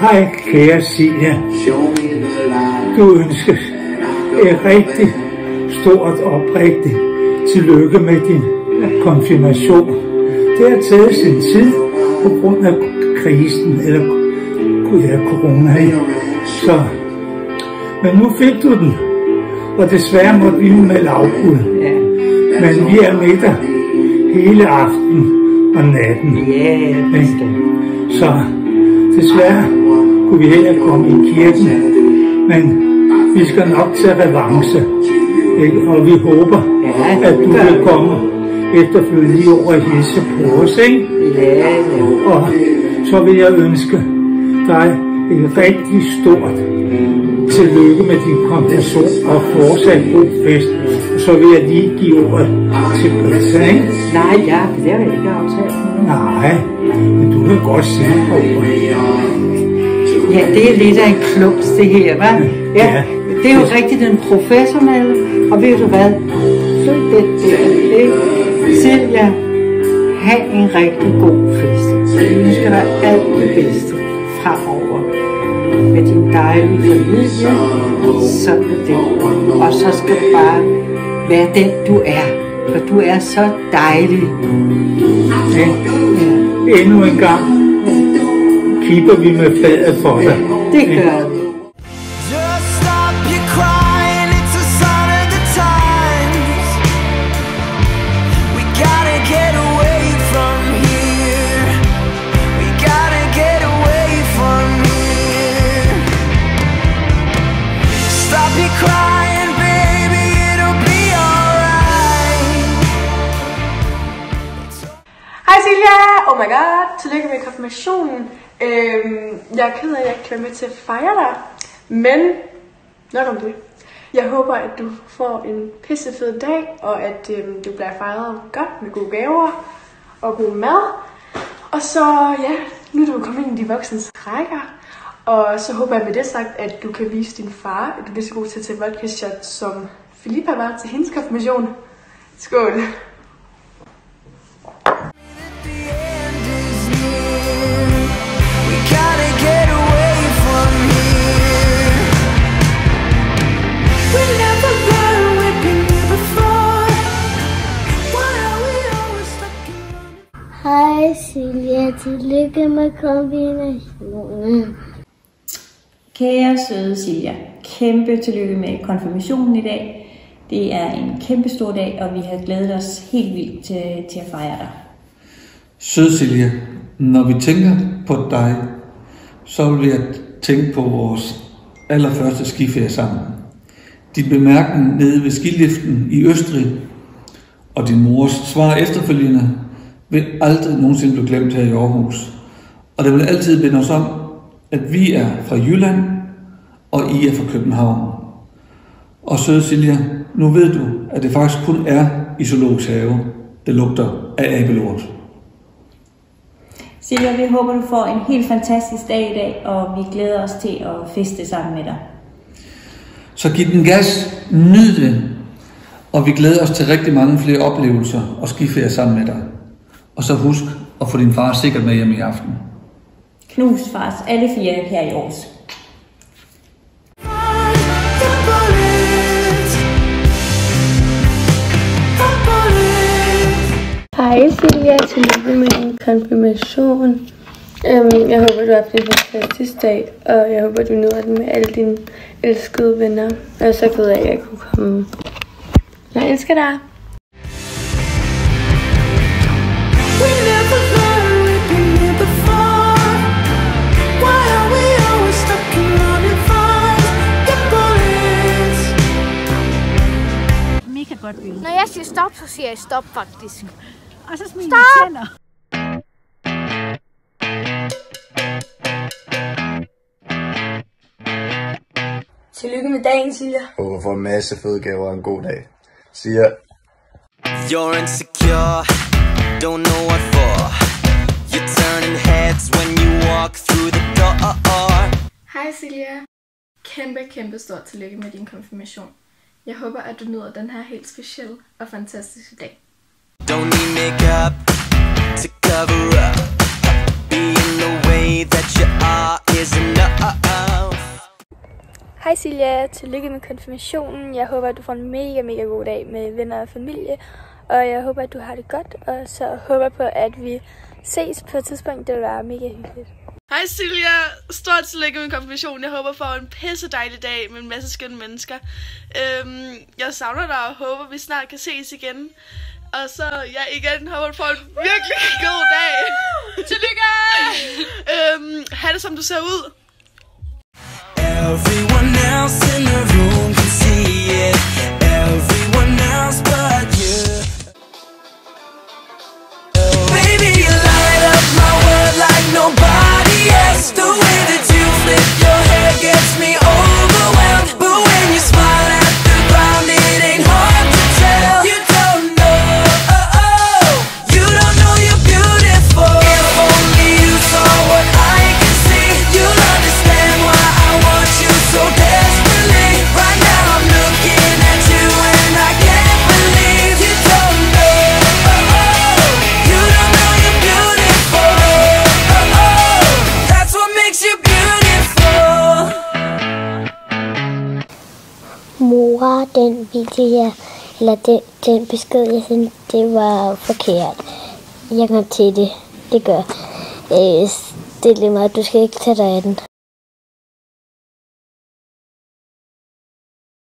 Hej kære Silja. Du ønsker et rigtig stort og oprigtigt tillykke med din konfirmation. Det har taget sin tid på grund af krisen, eller ja, corona. Så, men nu fik du den, og desværre måtte vi med afbud. Men vi er med dig hele aften og natten. Ja, skal. Så desværre kunne vi heller komme i kirken, men vi skal nok tage revanche. Ikke? Og vi håber, Ja, at du vil vi. komme efterfølgende i år og hilse på os. Ikke? Ja, ja. Og så vil jeg ønske dig et rigtig stort tillykke med din konfirmation og fortsat god fest. Så vil jeg lige give ordet til Britta, ikke? Nej, ja, det har jeg ikke aftalt. Nej, men du kan godt sige ordet. Ja, det er lidt af en klums, det her, hva'? Ja, Ja. det er jo rigtigt den professionelle, og ved du hvad? Så det der, ikke? Silja, have en rigtig god fest. Jeg ønsker dig alt det bedste fremover med din dejlige familie. Sådan det. Og så skal du bare være den, du er. For du er så dejlig. Ja, Endnu en gang. Kigger vi med fadet for dig. det gør vi. Just stop Oh my god, tillykke med konfirmationen. Øhm, jeg er ked af, at jeg ikke kan være med til at fejre dig. Men, nok om det. Jeg håber, at du får en pissefed dag, og at øhm, du bliver fejret godt med gode gaver og god mad. Og så, ja, nu er du kommet ind i de voksnes rækker. Og så håber jeg med det sagt, at du kan vise din far, at du er lige så god til at tage vodka shot, som Filippa var til hendes konfirmation. Skål! Hej Silja, tillykke med kombinationen. Kære søde Silja, kæmpe tillykke med konfirmationen i dag. Det er en kæmpe stor dag, og vi har glædet os helt vildt til, til at fejre dig. Sød Silja, når vi tænker på dig, så vil jeg tænke på vores allerførste skiferie sammen. Din bemærkning nede ved skiliften i Østrig, og din mors svar efterfølgende, vil aldrig nogensinde blive glemt her i Aarhus. Og det vil altid binde os om, at vi er fra Jylland, og I er fra København. Og søde Silja, nu ved du, at det faktisk kun er i Zoologisk Have, det lugter af abelort. Silja, vi håber, du får en helt fantastisk dag i dag, og vi glæder os til at feste sammen med dig. Så giv den gas, nyd det, og vi glæder os til rigtig mange flere oplevelser og skiferie sammen med dig. Og så husk at få din far sikkert med hjem i aften. Knus fars alle fire her i bullets. Hej Silja, tillykke med din konfirmation. Øhm, jeg håber, du har haft en fantastisk dag, og jeg håber, du nyder den med alle dine elskede venner. Jeg er så glad af, at jeg kunne komme. Jeg elsker dig. Godt billede. Når jeg siger stop, så siger jeg stop faktisk. Og så smiler Stop! tænder. Tillykke med dagen, Silja. Håber for en masse fede gaver og en god dag. Siger You're insecure, don't know what for. You're turning heads when you walk through the door. Hej Silja. Kæmpe, kæmpe stort tillykke med din konfirmation. Jeg håber, at du nyder den her helt specielle og fantastiske dag. Don't need makeup to cover up. Being the way that you are is enough. Hej Silja, tillykke med konfirmationen. Jeg håber, at du får en mega, mega god dag med venner og familie. Og jeg håber, at du har det godt, og så håber på, at vi ses på et tidspunkt. Det vil være mega hyggeligt. Hej Silja, stort tillykke med konfirmationen. Jeg håber for en pisse dejlig dag med en masse skønne mennesker. Øhm, jeg savner dig og håber, vi snart kan ses igen. Og så, ja igen, håber du får en virkelig god dag. Tillykke! øhm, ha' det som du ser ud. Everyone den video, jeg, eller den, den besked, jeg sendte, det var forkert. Jeg kom til det. Det gør. Øh, det er lige meget, du skal ikke tage dig af den.